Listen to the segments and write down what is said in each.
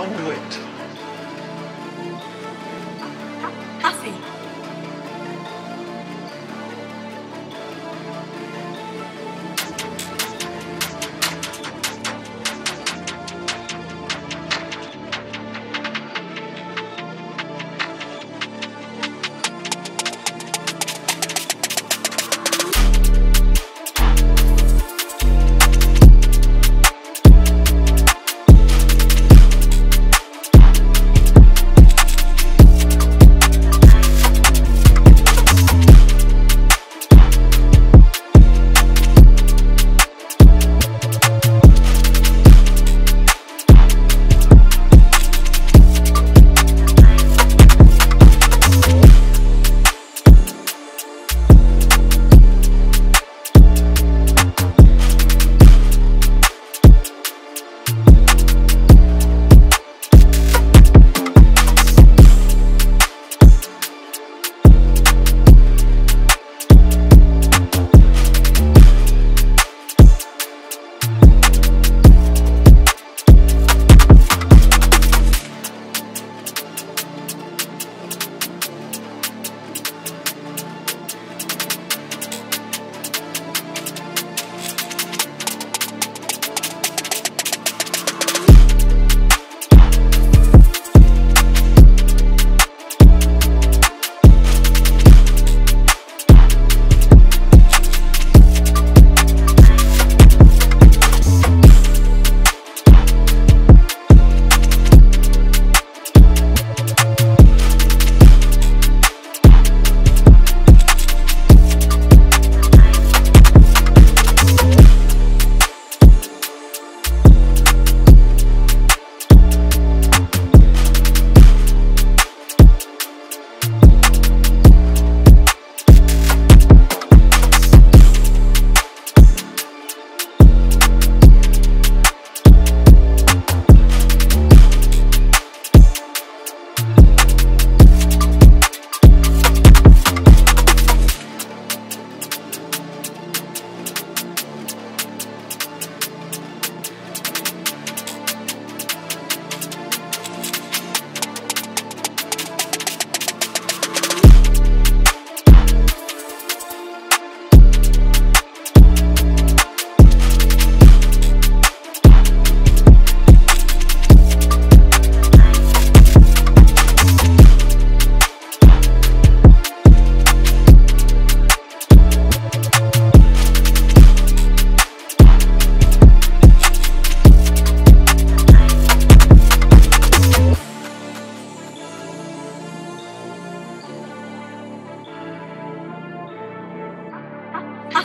conduit. Así.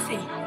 Así.